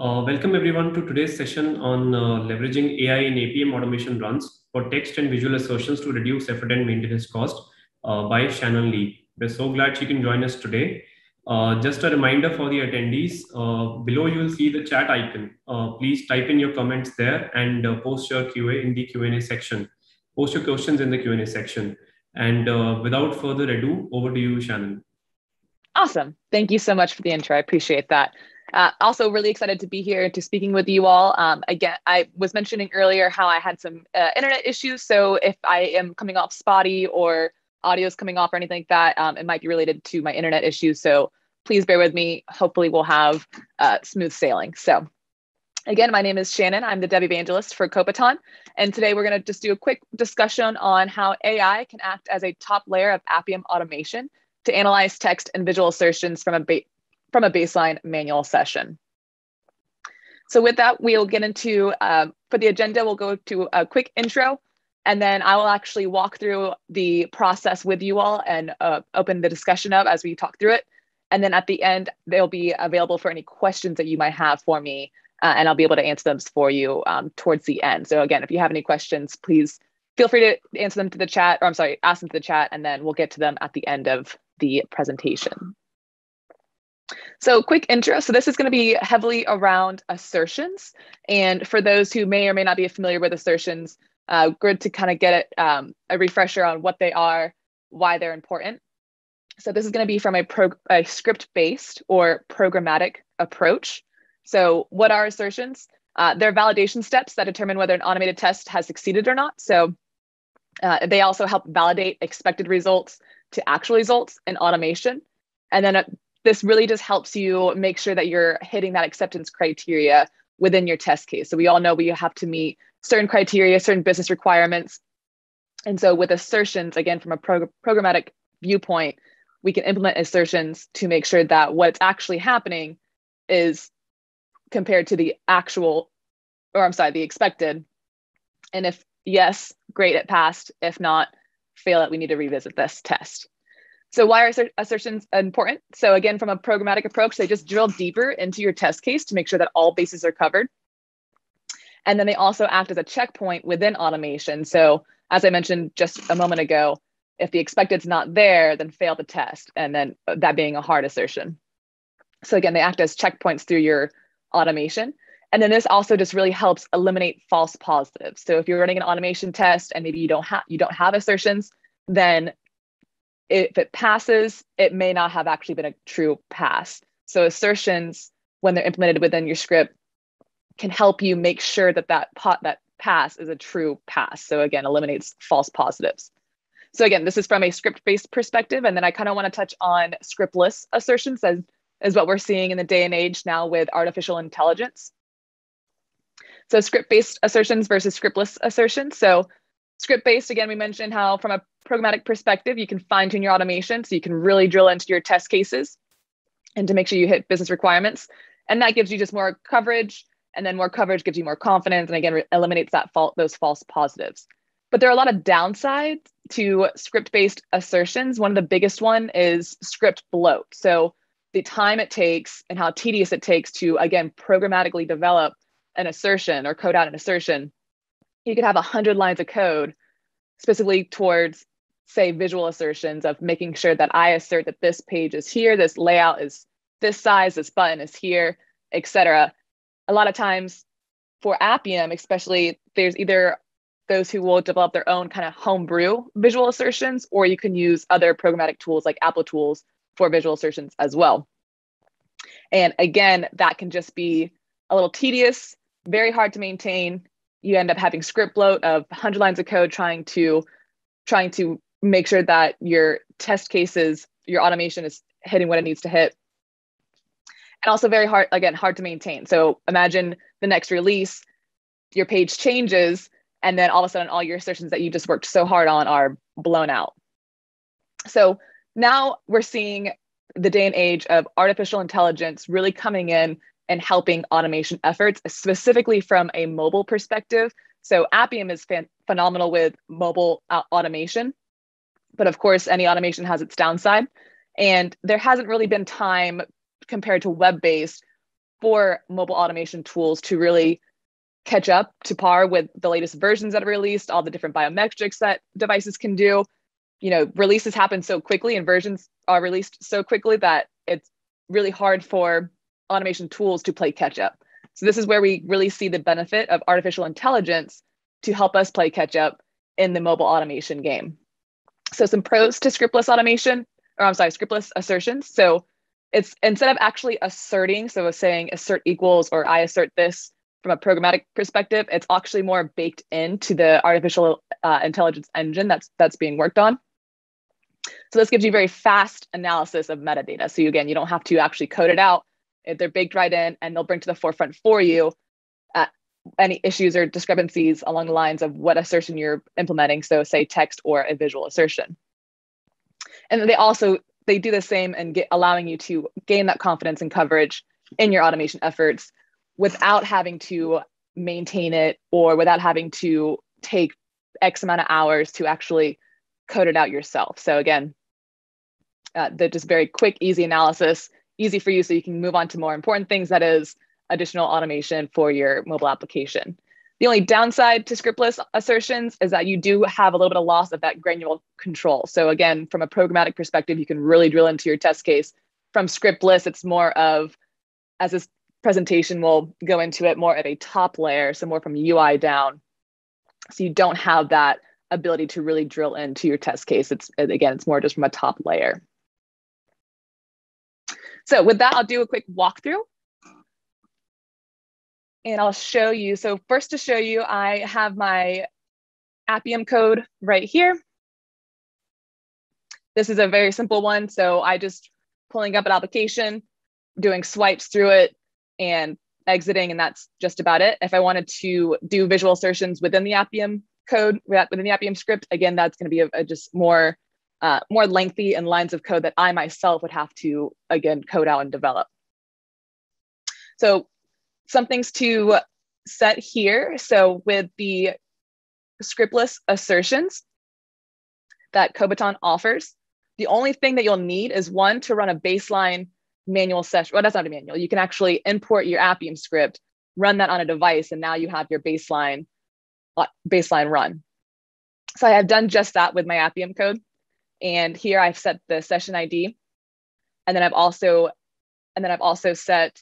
Uh, welcome everyone to today's session on uh, leveraging AI in Appium automation runs for text and visual assertions to reduce effort and maintenance cost uh, by Shannon Lee. We're so glad she can join us today. Uh, just a reminder for the attendees, uh, below you will see the chat icon. Uh, please type in your comments there and post your QA in the Q&A section. Post your questions in the Q&A section. And without further ado, over to you, Shannon. Awesome. Thank you so much for the intro. I appreciate that. Uh, also, really excited to be here to speaking with you all. Um, again, I was mentioning earlier how I had some uh, internet issues. So if I am coming off spotty or audio is coming off or anything like that, um, it might be related to my internet issues. So please bear with me. Hopefully, we'll have uh, smooth sailing. So Again, my name is Shannon. I'm the dev evangelist for Kobiton. And today we're going to just do a quick discussion on how AI can act as a top layer of Appium automation to analyze text and visual assertions from a, from a baseline manual session. So with that, we'll get into, um, for the agenda, we'll go to a quick intro, and then I will actually walk through the process with you all and uh, open the discussion up as we talk through it. And then at the end, they'll be available for any questions that you might have for me, uh, and I'll be able to answer them for you um, towards the end. So again, if you have any questions, please feel free to answer them to the chat, or I'm sorry, ask them to the chat, and then we'll get to them at the end of the presentation. So quick intro. So this is going to be heavily around assertions. And for those who may or may not be familiar with assertions, uh, good to kind of get it, um, a refresher on what they are, why they're important. So this is going to be from a, a script-based or programmatic approach. So what are assertions? Uh, they're validation steps that determine whether an automated test has succeeded or not. So uh, they also help validate expected results to actual results in automation. And then uh, this really just helps you make sure that you're hitting that acceptance criteria within your test case. So we all know we have to meet certain criteria, certain business requirements. And so with assertions, again, from a prog programmatic viewpoint, we can implement assertions to make sure that what's actually happening is compared to the actual, or I'm sorry, the expected. And if yes, great, it passed. If not, fail it, we need to revisit this test. So why are assertions important? So again, from a programmatic approach, they just drill deeper into your test case to make sure that all bases are covered. And then they also act as a checkpoint within automation. So as I mentioned just a moment ago, if the expected is not there, then fail the test, and then uh, that being a hard assertion. So again, they act as checkpoints through your automation. And then this also just really helps eliminate false positives. So if you're running an automation test and maybe you don't have you don't have assertions, then if it passes, it may not have actually been a true pass. So assertions, when they're implemented within your script, can help you make sure that that pot that pass is a true pass. So again, eliminates false positives. So again, this is from a script-based perspective, and then I kind of want to touch on scriptless assertions as is what we're seeing in the day and age now with artificial intelligence. So script-based assertions versus scriptless assertions. So script-based, again, we mentioned how from a programmatic perspective, you can fine tune your automation so you can really drill into your test cases and to make sure you hit business requirements. And that gives you just more coverage. And then more coverage gives you more confidence. And again, eliminates that fault, those false positives. But there are a lot of downsides to script-based assertions. One of the biggest one is script bloat. So the time it takes and how tedious it takes to, again, programmatically develop an assertion or code out an assertion. You could have 100 lines of code specifically towards say visual assertions of making sure that I assert that this page is here, this layout is this size, this button is here, etc. A lot of times for Appium, especially, there's either those who will develop their own kind of homebrew visual assertions, or you can use other programmatic tools like Applitools for visual assertions as well. And again, that can just be a little tedious, very hard to maintain, you end up having script bloat of 100 lines of code trying to trying to make sure that your test cases your automation is hitting what it needs to hit. And also very hard again hard to maintain. So imagine the next release your page changes and then all of a sudden all your assertions that you just worked so hard on are blown out. So now we're seeing the day and age of artificial intelligence really coming in and helping automation efforts, specifically from a mobile perspective. So Appium is fan- phenomenal with mobile uh, automation, but of course, any automation has its downside. And there hasn't really been time compared to web based for mobile automation tools to really catch up to par with the latest versions that are released, all the different biometrics that devices can do. You know, releases happen so quickly and versions are released so quickly that it's really hard for automation tools to play catch up. So this is where we really see the benefit of artificial intelligence to help us play catch up in the mobile automation game. So some pros to scriptless automation, or I'm sorry, scriptless assertions. So it's instead of actually asserting, so saying assert equals or I assert this from a programmatic perspective, it's actually more baked into the artificial uh, intelligence engine that's that's being worked on. So this gives you very fast analysis of metadata. So you, again, you don't have to actually code it out. They're baked right in and they'll bring to the forefront for you uh, any issues or discrepancies along the lines of what assertion you're implementing. So say text or a visual assertion. And they also, they do the same and get allowing you to gain that confidence and coverage in your automation efforts without having to maintain it or without having to take X amount of hours to actually code it out yourself. So again, uh, the just very quick, easy analysis, easy for you so you can move on to more important things, that is additional automation for your mobile application. The only downside to scriptless assertions is that you do have a little bit of loss of that granular control. So again, from a programmatic perspective, you can really drill into your test case. From scriptless, it's more of, as this presentation will go into it, more at a top layer, so more from UI down. So you don't have that ability to really drill into your test case. It's again, it's more just from a top layer. So with that, I'll do a quick walkthrough. And I'll show you. So first to show you, I have my Appium code right here. This is a very simple one. So I just pulling up an application, doing swipes through it and exiting, and that's just about it. If I wanted to do visual assertions within the Appium code within the Appium script, again, that's going to be a, a just more uh, more lengthy and lines of code that I myself would have to again code out and develop. So some things to set here. So with the scriptless assertions that Kobiton offers, the only thing that you'll need is one to run a baseline manual session. Well, that's not a manual. You can actually import your Appium script, run that on a device, and now you have your baseline uh, baseline run. So I have done just that with my Appium code. And here I've set the session ID. And then I've also, and then I've also set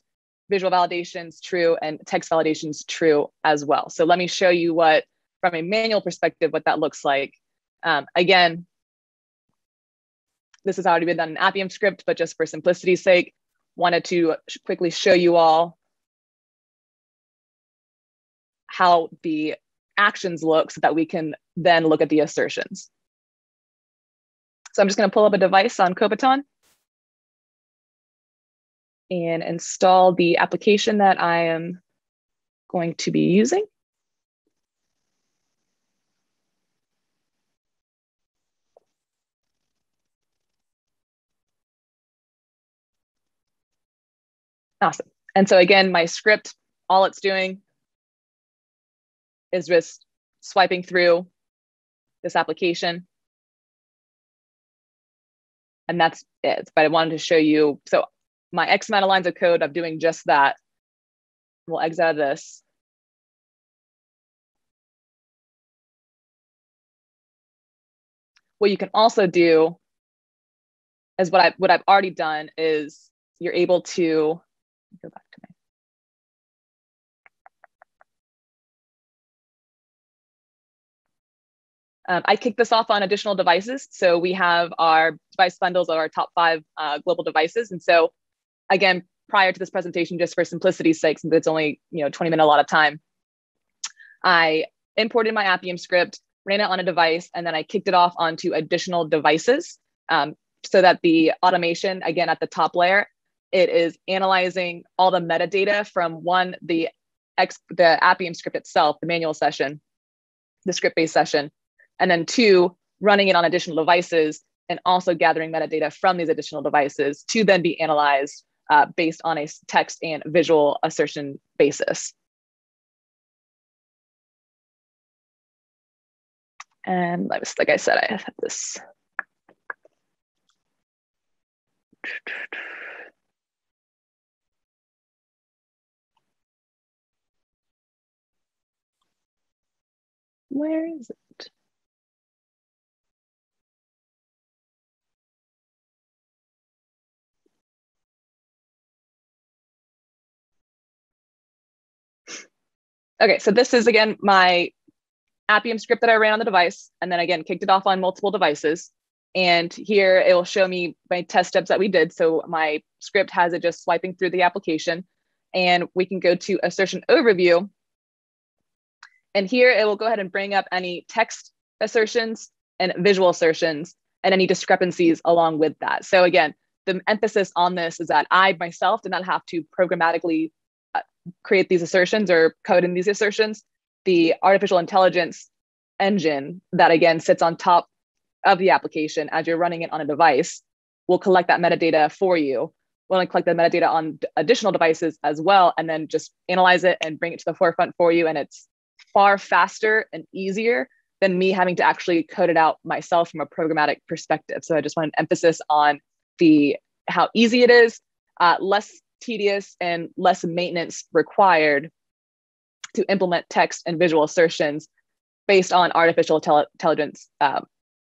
visual validations true and text validations true as well. So let me show you what, from a manual perspective, what that looks like. Um, again, this has already been done in Appium script, but just for simplicity's sake, wanted to quickly show you all how the actions look so that we can then look at the assertions. So I'm just going to pull up a device on Kobiton and install the application that I am going to be using. Awesome. And so again, my script, all it's doing is just swiping through this application. And that's it. But I wanted to show you, so my X amount of lines of code of doing just that. We'll exit out of this. What you can also do is what I what I've already done is you're able to go back to my Um, I kicked this off on additional devices. So we have our device bundles of our top five uh, global devices. And so again, prior to this presentation, just for simplicity's sake, since it's only you know 20 minute a lot of time, I imported my Appium script, ran it on a device, and then I kicked it off onto additional devices um, so that the automation, again, at the top layer, it is analyzing all the metadata from one, the, X, the Appium script itself, the manual session, the script-based session, and then two, running it on additional devices and also gathering metadata from these additional devices to then be analyzed uh, based on a text and visual assertion basis. And like I said, I have this. Where is it? Okay, so this is again my Appium script that I ran on the device, and then again kicked it off on multiple devices. And here it will show me my test steps that we did. So my script has it just swiping through the application, and we can go to assertion overview. And here it will go ahead and bring up any text assertions and visual assertions and any discrepancies along with that. So again, the emphasis on this is that I myself did not have to programmatically create these assertions or code in these assertions. The artificial intelligence engine that again sits on top of the application as you're running it on a device will collect that metadata for you. Will collect the metadata on additional devices as well, and then just analyze it and bring it to the forefront for you. And it's far faster and easier than me having to actually code it out myself from a programmatic perspective. So I just want an emphasis on the how easy it is, uh, less tedious and less maintenance required to implement text and visual assertions based on artificial intelligence uh,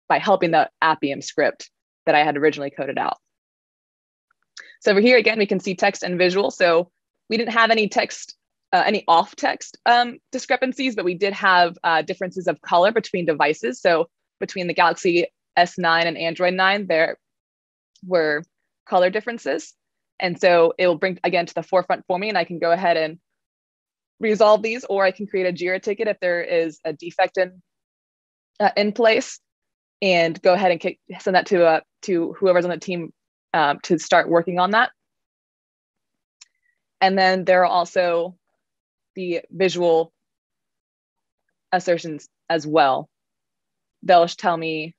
by helping the Appium script that I had originally coded out. So over here, again, we can see text and visual. So we didn't have any text uh, any off text um, discrepancies, but we did have uh, differences of color between devices. So between the Galaxy S9 and Android 9, there were color differences. And so it will bring again to the forefront for me, and I can go ahead and resolve these, or I can create a JIRA ticket if there is a defect in uh, in place, and go ahead and kick, send that to uh, to whoever's on the team um, to start working on that. And then there are also the visual assertions as well. They'll tell me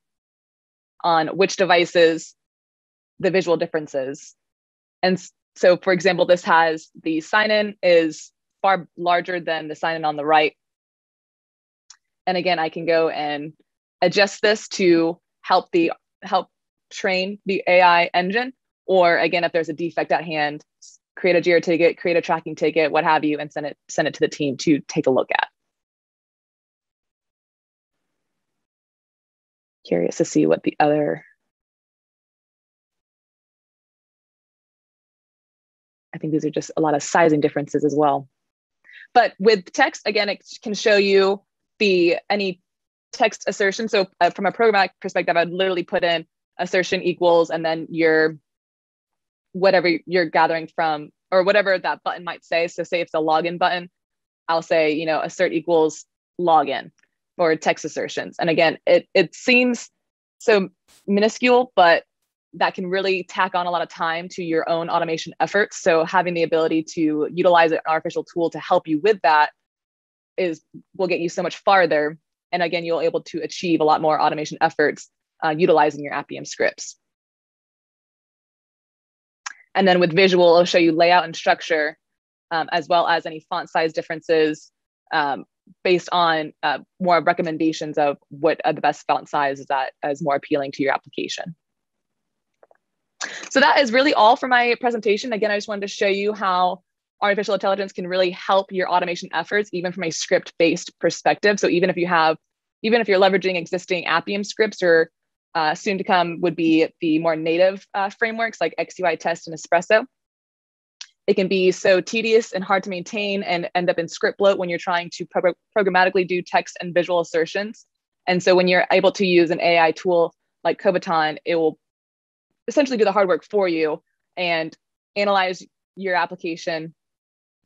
on which devices the visual differences. And so, for example, this has the sign in is far larger than the sign in on the right. And again, I can go and adjust this to help the help train the AI engine. Or again, if there's a defect at hand, create a Jira ticket, create a tracking ticket, what have you, and send it send it to the team to take a look at. Curious to see what the other think these are just a lot of sizing differences as well. But with text, again, it can show you the any text assertion. So uh, from a programmatic perspective, I'd literally put in assertion equals and then your whatever you're gathering from or whatever that button might say. So say if it's a login button, I'll say, you know, assert equals login for text assertions. And again, it it seems so minuscule, but that can really tack on a lot of time to your own automation efforts. So having the ability to utilize an artificial tool to help you with that is will get you so much farther. And again, you'll able to achieve a lot more automation efforts uh, utilizing your Appium scripts. And then with visual, it'll show you layout and structure, um, as well as any font size differences um, based on uh, more recommendations of what uh, the best font size is that is more appealing to your application. So that is really all for my presentation. Again, I just wanted to show you how artificial intelligence can really help your automation efforts, even from a script-based perspective. So even if you have, even if you're leveraging existing Appium scripts or uh, soon to come would be the more native uh, frameworks like XCUITest and Espresso. It can be so tedious and hard to maintain and end up in script bloat when you're trying to pro programmatically do text and visual assertions. And so when you're able to use an AI tool like Kobiton, it will essentially do the hard work for you and analyze your application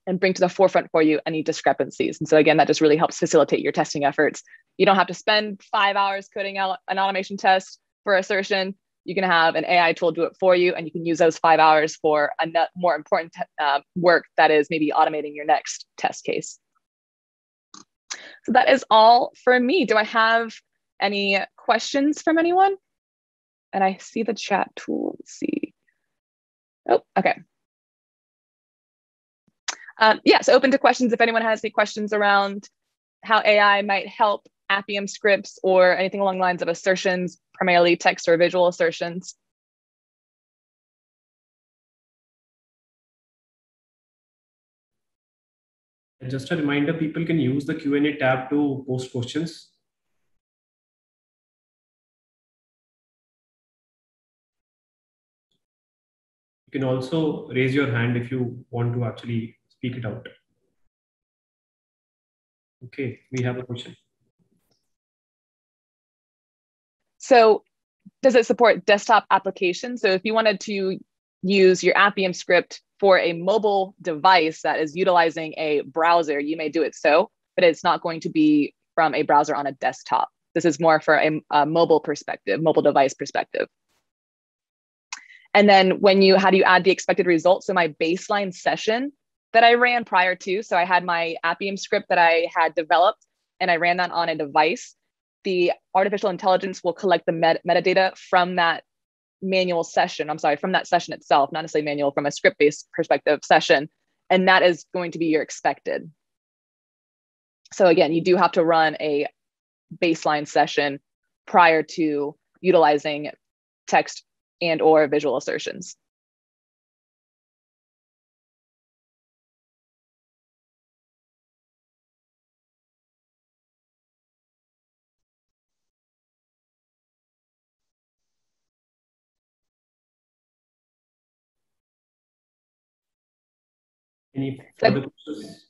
and bring to the forefront for you any discrepancies. And so again, that just really helps facilitate your testing efforts you don't have to spend five hours coding out an automation test for assertion. You can have an AI tool do it for you, and you can use those five hours for a more important uh, work that is maybe automating your next test case. So that is all for me. Do I have any questions from anyone? And I see the chat tool. Let's see. Oh, okay. Um, yes, open to questions if anyone has any questions around how AI might help Appium scripts or anything along the lines of assertions, primarily text or visual assertions. Just a reminder, people can use the Q&A tab to post questions. You can also raise your hand if you want to actually speak it out. Okay, we have a question. So does it support desktop applications? So if you wanted to use your Appium script for a mobile device that is utilizing a browser, you may do it so, but it's not going to be from a browser on a desktop. This is more for a, a mobile perspective, mobile device perspective. And then when you, how do you add the expected results? So my baseline session that I ran prior to, so I had my Appium script that I had developed and I ran that on a device. The artificial intelligence will collect the met metadata from that manual session. I'm sorry, from that session itself, not necessarily manual, from a script based perspective session. And that is going to be your expected. So again, you do have to run a baseline session prior to utilizing text and or visual assertions. Any further questions?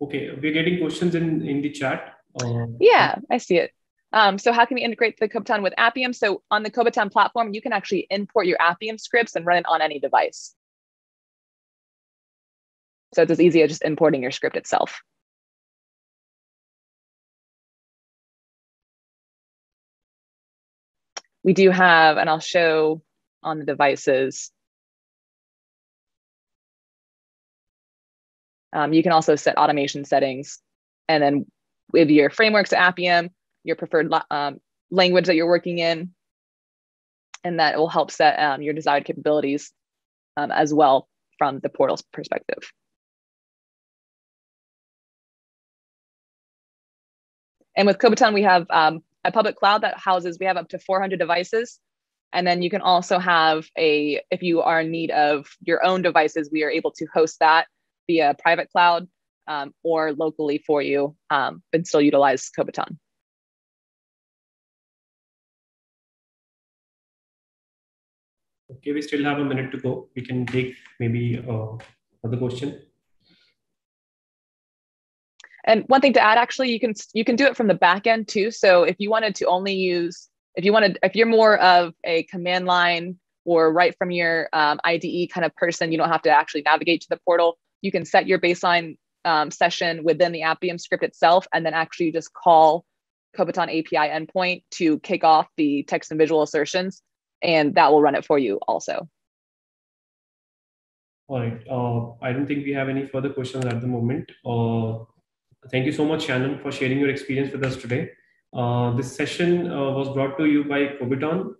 Okay, we're getting questions in, in the chat. Uh, yeah, I see it. Um, so how can we integrate the Kobiton with Appium? So on the Kobiton platform, you can actually import your Appium scripts and run it on any device. So it's as easy as just importing your script itself. We do have, and I'll show on the devices, Um, you can also set automation settings. And then with your frameworks Appium, your preferred um, language that you're working in, and that will help set um, your desired capabilities um, as well from the portal's perspective. And with Kobiton, we have um, a public cloud that houses, we have up to 400 devices. And then you can also have a, if you are in need of your own devices, we are able to host that via private cloud um, or locally for you, um, but still utilize Kobiton. Okay, we still have a minute to go. We can take maybe uh, another question. And one thing to add, actually, you can you can do it from the back end too. So if you wanted to only use, if you wanted, if you're more of a command line or right from your um, IDE kind of person, you don't have to actually navigate to the portal you can set your baseline um, session within the Appium script itself, and then actually just call Kobiton API endpoint to kick off the text and visual assertions, and that will run it for you also. All right. Uh, I don't think we have any further questions at the moment. Uh, thank you so much, Shannon, for sharing your experience with us today. Uh, this session uh, was brought to you by Kobiton